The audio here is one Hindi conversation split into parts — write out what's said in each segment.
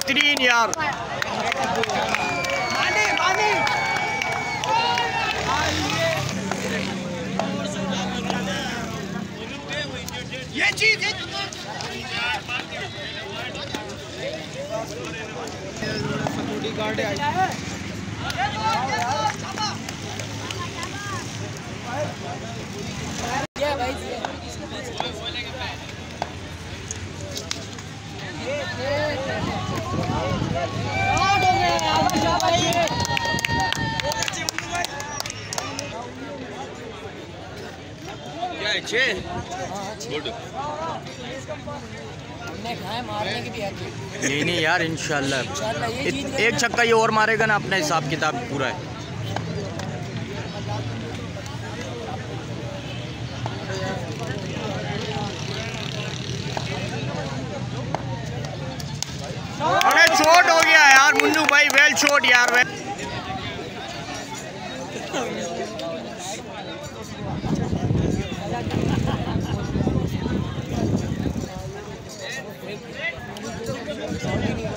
बेहतरीन यार। ये चीज़ क्या है छः गुड। हमने खाए मारने की भी है नहीं नहीं यार इत- एक छक्का ये और मारेगा ना अपना हिसाब किताब पूरा है। अरे चोट हो गया यार मुन्नू भाई वेल चोट यार वेल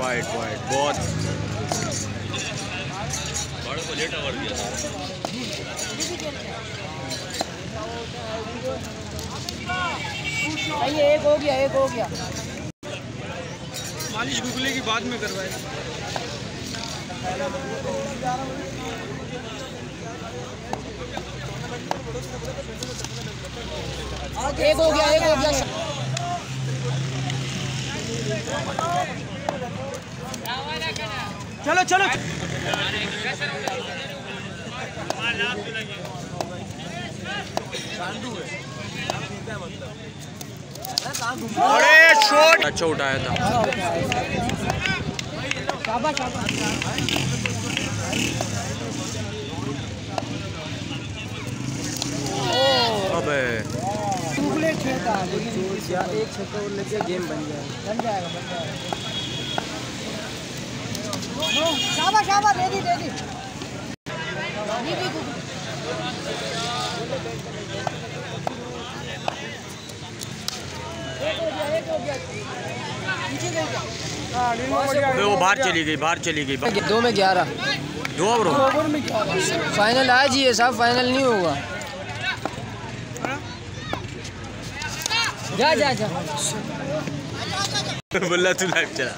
वाइट वाइट बहुत। बड़ों को लेट आवर दिया था भाई एक हो गया एक हो गया। मालिश गुगले की बाद में करवाए। एक हो गया एक हो गया। चलो चलो। अरे शॉट अच्छा उठाया था। शाबाश शाबाश अबे। गुगले खेलता लेकिन एक छक्का और लेके गेम बन जाएगा बन जाएगा बन जाएगा शाबाश शाबाश दे दी दे दी दे दी एक हो गया, एक हो गया। वो बाहर चली गई बाहर चली गई। दो में ग्यारह। दो ओवर फाइनल आज ही है साहब फाइनल नहीं होगा। जा जा जा। बोला तू लाइव चला।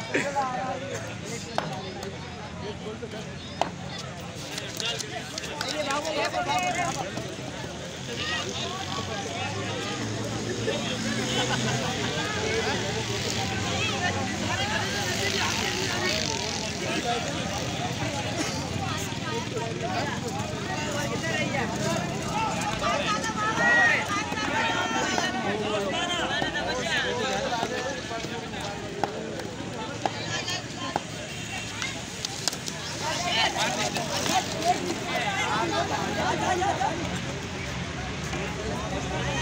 Yeah, yeah, yeah.